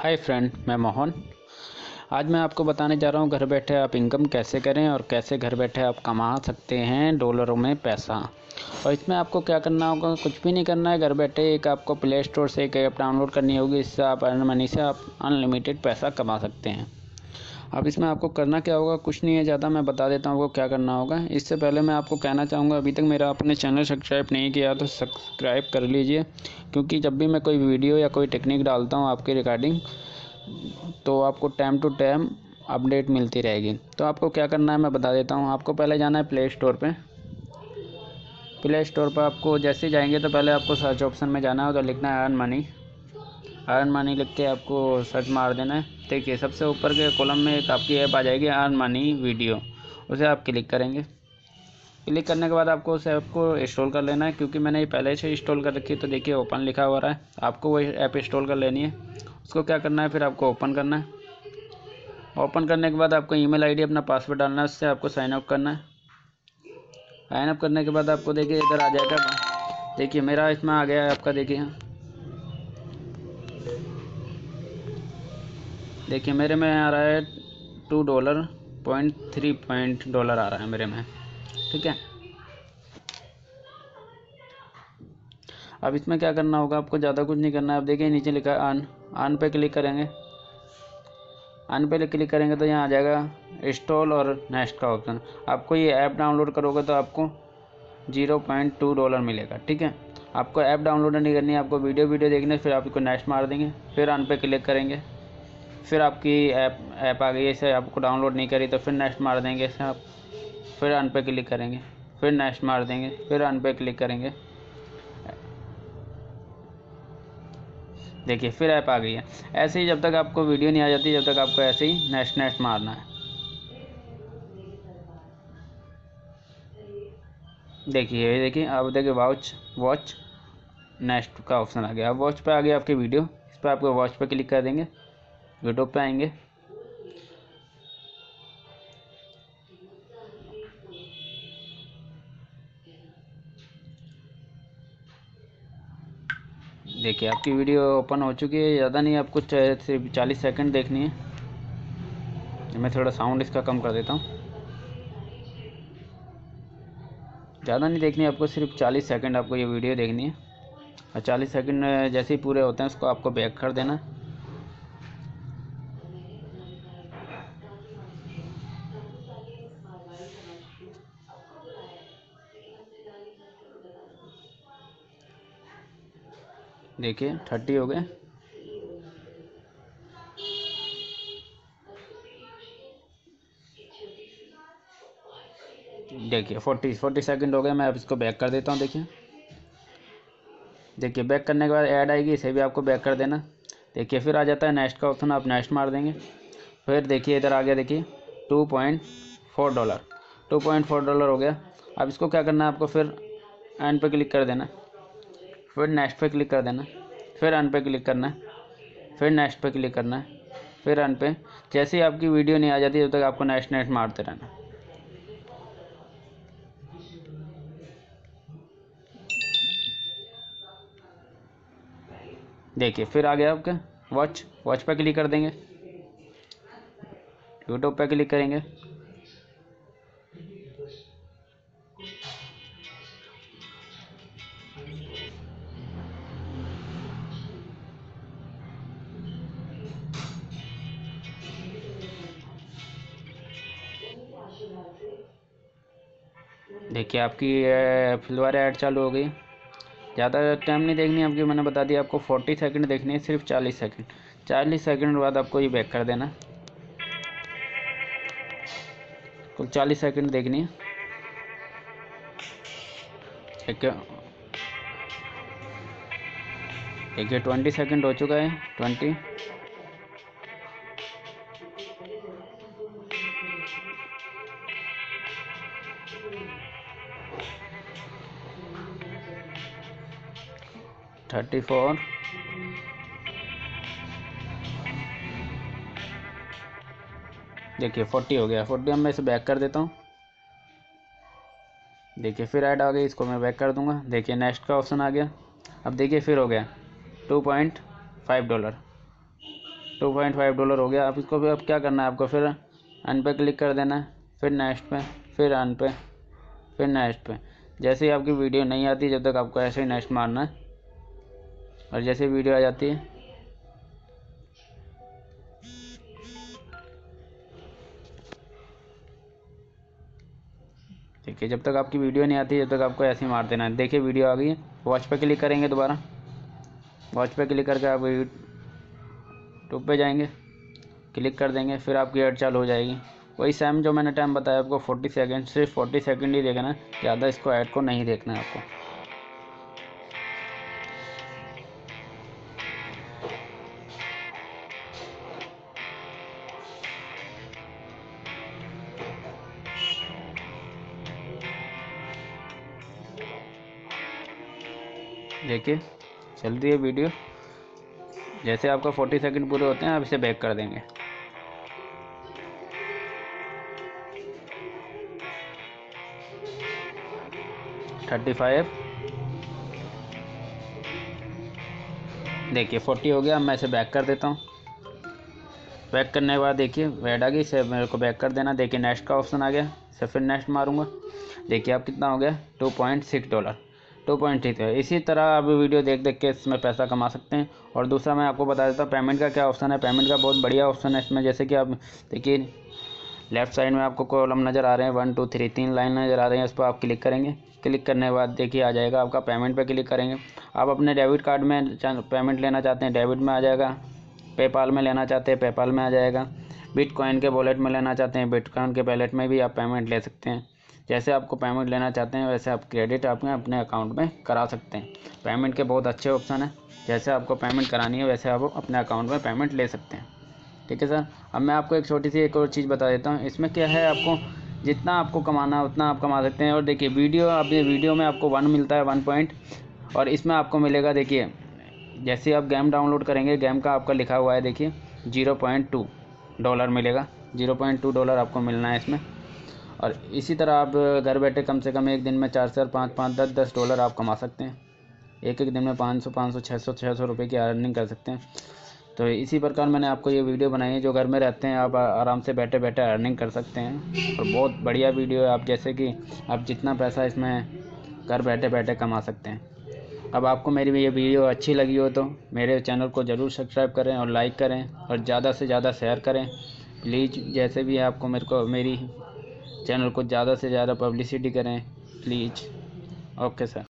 Hi friend मैं मोहन। आज मैं आपको बताने जा रहा हूँ घर बैठे आप इनकम कैसे करें और कैसे घर बैठे आप कमा सकते हैं डॉलरों में पैसा। और इसमें आपको क्या करना होगा, कुछ भी नहीं करना है, घर बैठे एक आपको प्ले स्टोर से एक ऐप डाउनलोड करनी होगी, इससे आप अर्न मनी से आप अनलिमिटेड पैसा कमा सकते हैं। अब इसमें आपको करना क्या होगा? कुछ नहीं है ज़्यादा, मैं बता देता हूँ आपको क्या करना होगा। इससे पहले मैं आपको कहना चाहूँगा, अभी तक मेरा अपने चैनल सब्सक्राइब नहीं किया तो सब्सक्राइब कर लीजिए, क्योंकि जब भी मैं कोई वीडियो या कोई टेक्निक डालता हूँ आपके रिगार्डिंग तो आपको टाइम टू टाइम अपडेट मिलती रहेगी। तो आपको क्या करना है, मैं बता देता हूँ। आपको पहले जाना है प्ले स्टोर पर प्ले स्टोर पर आपको जैसे जाएँगे तो पहले आपको सर्च ऑप्शन में जाना है तो लिखना है अर्न मनी। अर्न मनी लिख के आपको सर्च मार देना है। देखिए, सबसे ऊपर के कॉलम में एक आपकी ऐप आ जाएगी अर्न मनी वीडियो उसे आप क्लिक करेंगे। क्लिक करने के बाद आपको उस ऐप को इंस्टॉल कर लेना है, क्योंकि मैंने ये पहले से इंस्टॉल कर रखी है तो देखिए ओपन लिखा हुआ रहा है। आपको वो ऐप इंस्टॉल कर लेनी है। उसको क्या करना है, फिर आपको ओपन करना है। ओपन करने के बाद आपको ईमेल आईडी अपना पासवर्ड डालना है, उससे आपको साइन अप करना है। साइन अप करने के बाद आपको देखिए, इधर आ जाएगा। देखिए, मेरा इसमें आ गया है आपका, देखिए देखिए, मेरे में आ रहा है two dollar point three point dollar आ रहा है मेरे में। ठीक है? अब इसमें क्या करना होगा? आपको ज़्यादा कुछ नहीं करना है। अब देखिए, नीचे लिखा है आन आन पे क्लिक करेंगे। आन पे क्लिक करेंगे तो यहाँ आ जाएगा इंस्टॉल और नेक्स्ट का ऑप्शन आपको ये ऐप डाउनलोड करोगे तो आपको ज़ीरो पॉइंट टू डॉलर मिलेगा। ठीक है? आपको ऐप डाउनलोड नहीं करनी है। आपको वीडियो वीडियो देखने, फिर आपको नेक्स्ट मार देंगे। फिर आन पे क्लिक करेंगे। फिर आपकी ऐप ऐप आ गई है, इसे आपको डाउनलोड नहीं करी तो फिर नेक्स्ट मार देंगे, इसे आप फिर अन पे क्लिक करेंगे। फिर नेक्स्ट मार देंगे, फिर अन पे क्लिक करेंगे। देखिए, फिर ऐप आ गई है। ऐसे ही जब तक आपको वीडियो नहीं आ जाती, जब तक आपको ऐसे ही नेक्स्ट नेक्स्ट मारना है। देखिए देखिए, अब देखिए वॉच वॉच नेक्स्ट का ऑप्शन आ गया। अब वॉच पे आ गया आपकी वीडियो, इस पर आपको वॉच पे क्लिक कर देंगे। यूट्यूब पे आएँगे। देखिए, आपकी वीडियो ओपन हो चुकी है। ज़्यादा नहीं, आपको सिर्फ़ चालीस सेकंड देखनी है। मैं थोड़ा साउंड इसका कम कर देता हूँ। ज़्यादा नहीं देखनी, आपको सिर्फ़ चालीस सेकंड आपको ये वीडियो देखनी है। और चालीस सेकंड जैसे ही पूरे होते हैं, उसको आपको बैक कर देना। देखिए, थर्टी हो गए। देखिए, फोर्टी फोर्टी सेकंड हो गए, मैं अब इसको बैक कर देता हूँ, देखिए। देखिए बैक करने के बाद ऐड आएगी, इसे भी आपको बैक कर देना। देखिए, फिर आ जाता है नेक्स्ट का ऑप्शन आप नेक्स्ट मार देंगे। फिर देखिए, इधर आ गया, देखिए two point four dollar two point four dollar हो गया। अब इसको क्या करना है, आपको फिर एंड पे क्लिक कर देना। फिर नेक्स्ट पे क्लिक कर देना, फिर अन पे क्लिक करना है फिर नेक्स्ट पे क्लिक करना है फिर अन पे, जैसे ही आपकी वीडियो नहीं आ जाती जब तक आपको नेक्स्ट नेक्स्ट मारते रहना। देखिए, फिर आ गया आपका वॉच वॉच पे क्लिक कर देंगे यूट्यूब पे क्लिक करेंगे। देखिए, आपकी फिलवार ऐड चालू हो गई। ज़्यादा टाइम नहीं देखनी आपकी, मैंने बता दिया आपको फोर्टी सेकंड देखनी है, सिर्फ़ चालीस सेकंड चालीस सेकंड बाद आपको ये बैक कर देना। कुल चालीस सेकंड देखनी है। देखिए ट्वेंटी सेकंड हो चुका है ट्वेंटी थर्टी फोर देखिए फोर्टी हो गया। फोर्टी अब मैं इसे बैक कर देता हूँ। देखिए, फिर ऐड आ गई, इसको मैं बैक कर दूँगा। देखिए नेक्स्ट का ऑप्शन आ गया। अब देखिए, फिर हो गया। Two point five dollar two point five dollar हो गया। अब इसको भी, अब क्या करना है आपको? फिर अन पे क्लिक कर देना है। फिर नेक्स्ट पे, फिर अन पे, फिर नेक्स्ट पे। जैसे ही आपकी वीडियो नहीं आती, जब तक आपको ऐसे ही नेक्स्ट मारना है। और जैसे वीडियो आ जाती है। देखिए जब तक आपकी वीडियो नहीं आती, जब तक आपको ऐसे ही मार देना है। देखिए, वीडियो आ गई है। वॉच पे क्लिक करेंगे दोबारा। वॉच पे क्लिक करके आप यूट्यूब पे जाएँगे। क्लिक कर देंगे, फिर आपकी एड चालू हो जाएगी। वही सेम जो मैंने टाइम बताया आपको फोर्टी सेकेंड सिर्फ़ फोर्टी सेकेंड ही देखना है। ज़्यादा इसको ऐड को नहीं देखना है आपको। देखिए, चल रही है वीडियो जैसे आपका फोर्टी सेकंड पूरे होते हैं, आप इसे बैक कर देंगे। थर्टी फाइव देखिए फोर्टी हो गया, अब मैं इसे बैक कर देता हूँ। बैक करने के बाद देखिए वेड आ गई, इसे मेरे को बैक कर देना। देखिए नेक्स्ट का ऑप्शन आ गया, इसे फिर नेक्स्ट मारूँगा। देखिए, अब कितना हो गया two point six dollar two point three है। इसी तरह आप वीडियो देख देख के इसमें पैसा कमा सकते हैं। और दूसरा मैं आपको बता देता हूँ पेमेंट का क्या ऑप्शन है? पेमेंट का बहुत बढ़िया ऑप्शन है इसमें। जैसे कि आप देखिए लेफ़्ट साइड में आपको कॉलम नज़र आ रहे हैं। वन टू थ्री तीन लाइन नज़र आ रहे हैं। इस पर आप क्लिक करेंगे। क्लिक करने के बाद देखिए आ जाएगा आपका पेमेंट पे क्लिक करेंगे। आप अपने डेबिट कार्ड में पेमेंट लेना चाहते हैं डेबिट में आ जाएगा। पेपाल में लेना चाहते हैं पेपाल में आ जाएगा। बिटकॉइन के वॉलेट में लेना चाहते हैं बिटकॉइन के वॉलेट में भी आप पेमेंट ले सकते हैं। जैसे आपको पेमेंट लेना चाहते हैं, वैसे आप क्रेडिट अपने अपने अकाउंट में करा सकते हैं। पेमेंट के बहुत अच्छे ऑप्शन हैं। जैसे आपको पेमेंट करानी है, वैसे आप अपने अकाउंट में पेमेंट ले सकते हैं। ठीक है सर अब मैं आपको एक छोटी सी एक और चीज़ बता देता हूँ। इसमें क्या है आपको? जितना आपको कमाना है, उतना आप कमा सकते हैं। और देखिए वीडियो अभी वीडियो में आपको वन मिलता है वन पॉइंट और इसमें आपको मिलेगा, देखिए, जैसे आप गेम डाउनलोड करेंगे गेम का आपका लिखा हुआ है, देखिए ज़ीरो पॉइंट टू डॉलर मिलेगा। ज़ीरो पॉइंट टू डॉलर आपको मिलना है इसमें। और इसी तरह आप घर बैठे कम से कम एक दिन में चार चार पाँच पाँच, दस दस डॉलर आप कमा सकते हैं। एक एक दिन में पाँच सौ पाँच सौ छः सौ छः सौ रुपये की अर्निंग कर सकते हैं। तो इसी प्रकार मैंने आपको ये वीडियो बनाई है, जो घर में रहते हैं, आप आराम से बैठे बैठे अर्निंग कर सकते हैं। और बहुत बढ़िया वीडियो है आप, जैसे कि आप जितना पैसा इसमें घर बैठे बैठे कमा सकते हैं। अब आपको मेरी ये वीडियो अच्छी लगी हो तो मेरे चैनल को ज़रूर सब्सक्राइब करें और लाइक करें और ज़्यादा से ज़्यादा शेयर करें। प्लीज़, जैसे भी आपको मेरे को, मेरी चैनल को ज़्यादा से ज़्यादा पब्लिसिटी करें प्लीज़। Okay sir.